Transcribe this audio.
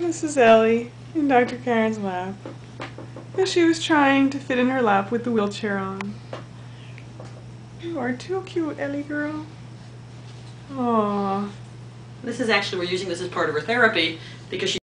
This is Ellie in Dr. Karen's lap. As she was trying to fit in her lap with the wheelchair on. You are too cute, Ellie girl. Aww. This is actually, we're using this as part of her therapy because she